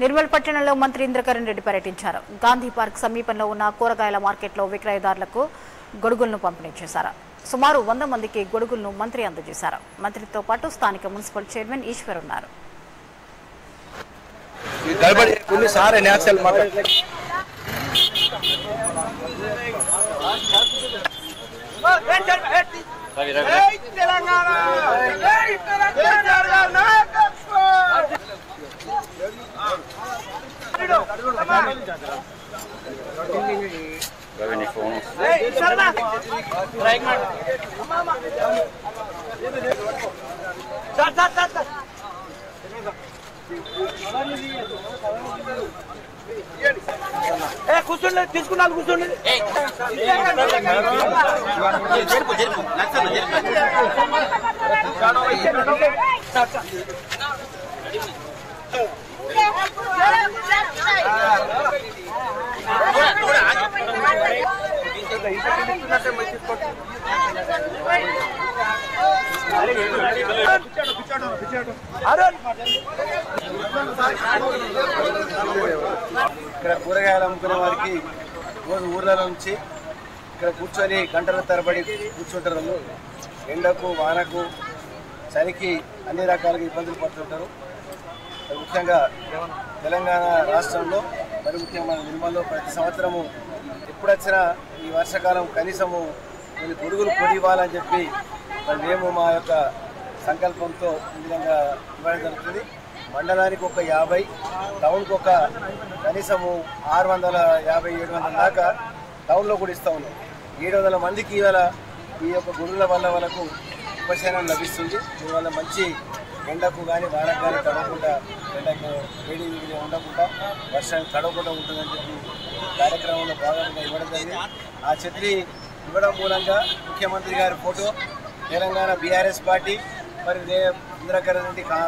నిర్మల్ పట్టణంలో మంత్రి ఇంద్రకరణ్ రెడ్డి పర్యటించారు. గాంధీ పార్క్ సమీపంలో ఉన్న కూరగాయల మార్కెట్లో విక్రయదారులకు గొడుగులను పంపిణీ చేశారు. సుమారు వంద మందికి గొడుగులను మంత్రి అందజేశారు. మంత్రితో పాటు స్థానిక మున్సిపల్ చైర్మన్ ఈశ్వర్ ఉన్నారు. గడబడి కొన్ని సార్ న్యాచురల్ మాట కూర్చోండి తీసుకున్నాను కూర్చోండి ఇక్కడ కూరగాయలు అమ్ముకునే వారికి రోజు ఊర్ల నుంచి ఇక్కడ కూర్చొని గంటల తరబడి కూర్చుంటారు వాళ్ళు. ఎండకు వానకు చలికి అన్ని రకాలుగా ఇబ్బందులు పడుతుంటారు. ముఖ్యంగా తెలంగాణ రాష్ట్రంలో మరి ముఖ్యంగా మన నిర్మల్లో ప్రతి సంవత్సరము ఎప్పుడొచ్చినా ఈ వర్షాకాలం కనీసము కొన్ని గొడుగులు పొడివ్వాలని చెప్పి మరి మేము మా యొక్క సంకల్పంతో ఈ విధంగా ఇవ్వడం జరుగుతుంది. మండలానికి ఒక యాభై టౌన్కి ఒక కనీసము ఆరు వందల యాభై ఏడు వందల దాకా టౌన్లో కూడా ఇస్తూ ఉన్నాం. ఏడు వందల మందికి ఇవాళ ఈ యొక్క గొడుగుల వల్ల వాళ్ళకు ఉపశమనం లభిస్తుంది. దీనివల్ల మంచి ఎండకు కానీ వానకు కానీ తడవకుండా ఎండకు వేడి ఉండకుండా వర్షానికి తడవకుండా ఉంటుందని చెప్పి కార్యక్రమంలో భాగంగా ఇవ్వడం జరిగింది. ఆ ఛత్రి ఇవ్వడం మూలంగా ముఖ్యమంత్రి గారి ఫోటో తెలంగాణ బీఆర్ఎస్ పార్టీ మరి రే- రెడ్డి కా